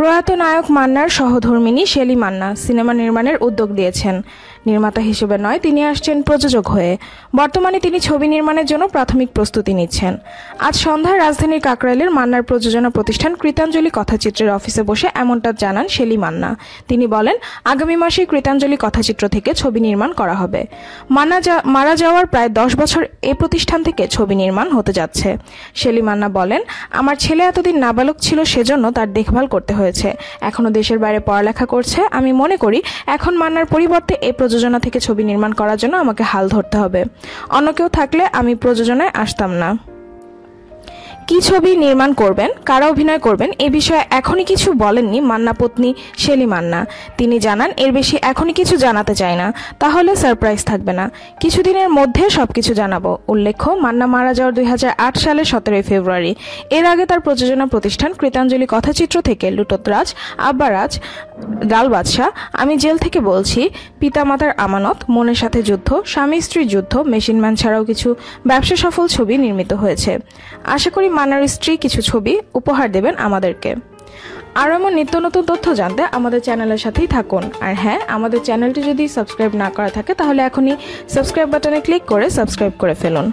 প্রয়াত নায়ক মান্নার সহধর্মিনী Shelley Manna cinema নির্মাণের উদ্যোগ দিয়েছেন। নির্মাতা হিসেবে নয়, তিনি আসছেন প্রযোজক হয়ে। বর্তমানে তিনি ছবি নির্মাণের জন্য প্রাথমিক প্রস্তুতি নিচ্ছেন। আজ সন্ধ্যায় রাজধানীর কাকরাইলের মান্নার প্রযোজনা প্রতিষ্ঠান কৃতাঞ্জলি কথাচিত্রের অফিসে বসে এমনটা জানান শেলি মান্না। তিনি বলেন, আগামী মাসে কৃতাঞ্জলি কথাচিত্র থেকে ছবি নির্মাণ করা হবে। মান্না মারা যাওয়ার প্রায় দশ বছর এ প্রতিষ্ঠান থেকে ছবি নির্মাণ হতে যাচ্ছে। শেলি মান্না বলেন, আমার ছেলে এতদিন নাবালক ছিল, সেজন্য তার দেখভাল করতে হয়েছে। এখনও দেশের বাইরে পড়ালেখা করছে। আমি মনে করি, এখন মান্নার পরিবর্তে এই প্রযোজনা থেকে ছবি নির্মাণ করার জন্য আমাকে হাল ধরতে হবে। অন্য কেউ থাকলে আমি প্রযোজনায় আসতাম না। কি ছবি নির্মাণ করবেন, কারা অভিনয় করবেন, এ বিষয়ে এখনই কিছু বলেননি মান্না পত্নী শেলি মান্না। তিনি জানান, এর বেশি এখনই কিছু জানাতে চাই না, তাহলে সারপ্রাইজ থাকবে না। কিছুদিনের মধ্যে সবকিছু জানাব, উল্লেখ্য, মান্না মারা যাওয়ার দুই সালের সতেরোই ফেব্রুয়ারি। এর আগে তার প্রযোজনা প্রতিষ্ঠান কৃতাঞ্জলি কথাচিত্র থেকে লুটোতরাজ, আব্বারাজ ডাল বাদশাহ আমি জেল থেকে বলছি, পিতামাতার আমানত, মনের সাথে যুদ্ধ স্বামী স্ত্রী যুদ্ধ, মেশিনম্যান ছাড়াও কিছু ব্যবসা সফল ছবি নির্মিত হয়েছে। আশা করি মান্নার স্ত্রী কিছু ছবি উপহার দেবেন আমাদেরকে। আর এমন নিত্য নতুন তথ্য জানতে আমাদের চ্যানেলের সাথেই থাকুন। আর হ্যাঁ আমাদের চ্যানেলটি যদি সাবস্ক্রাইব না করা থাকে, তাহলে এখনই সাবস্ক্রাইব বাটনে ক্লিক করে সাবস্ক্রাইব করে ফেলুন।